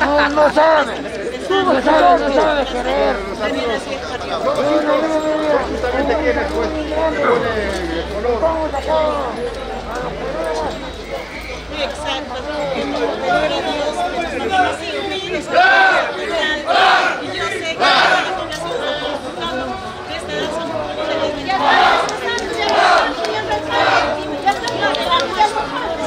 No, no sabe. No sabe, no sabe querer. Vamos acá. Exacto. Gloria a Dios. Tenemos así humildes. Y yo sé que la población está disfrutando de esta danza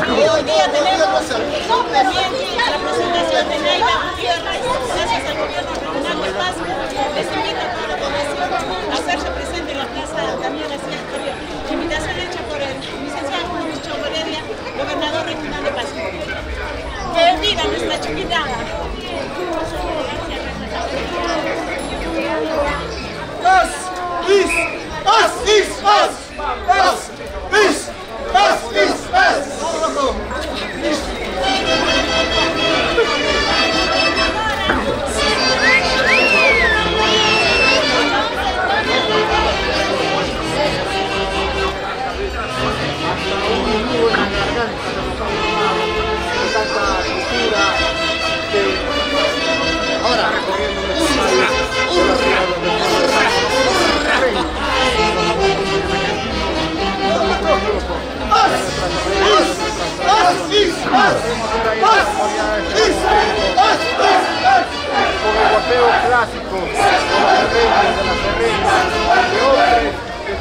Y hoy día tenemos también la presentación de Naila Gutiérrez, gracias al gobierno de Paz, les invita a toda la población a hacerse presente en la plaza también así exterior. Invitación hecha por el licenciado Luis Chogoledia, gobernador regional de Paz. Que bendiga nuestra chiquitada. Hombres que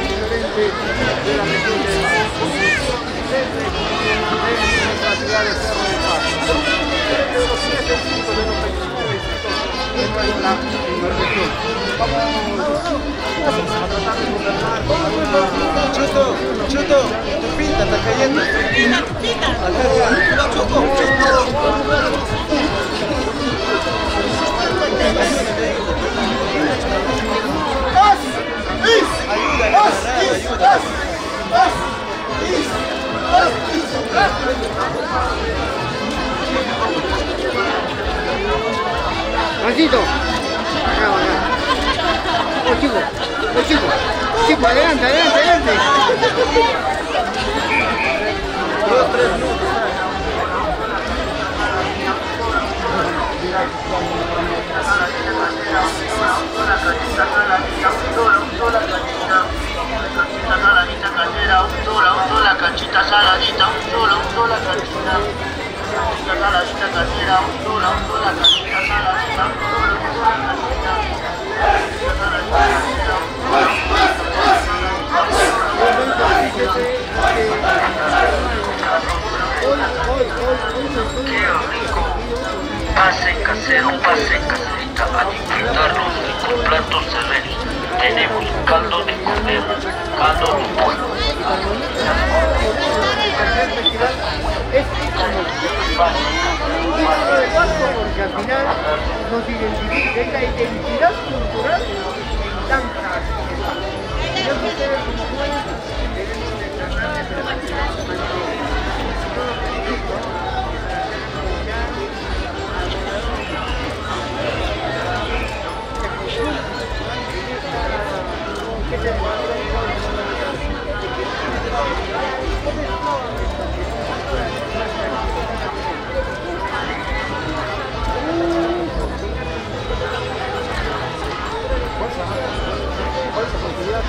diferente de la de de los 7 distritos, de los 29 distritos de nuestra región. Vamos a tratar de gobernar con una... Chuto, Chuto, tu pinta está cayendo. Juancito, acá, platos serrenos. Tenemos caldo de cordero, caldo de nos identifica, la identidad cultural que en felicito, ya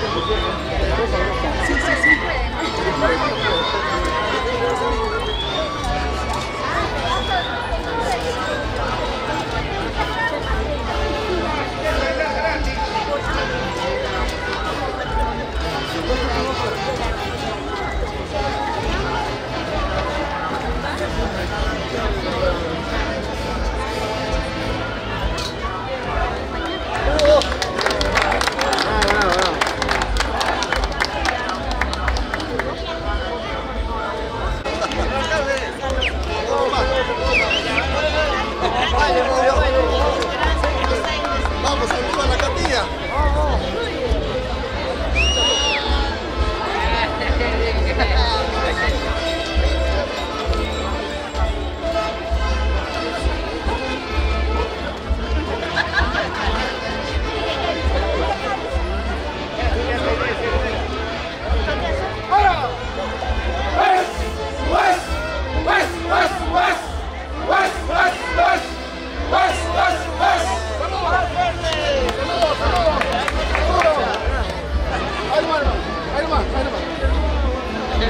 ¿Qué te Vamos,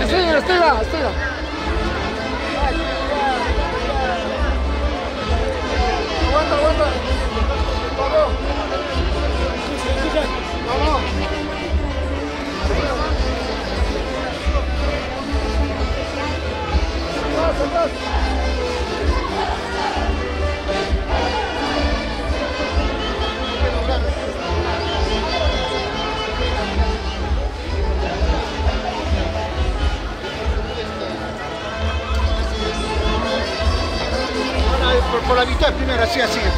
Estira, estira, estira. Aguanta, aguanta. Vamos. Vamos. Por, la mitad primero, así, así. Ay.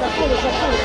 Sacudo, sacudo.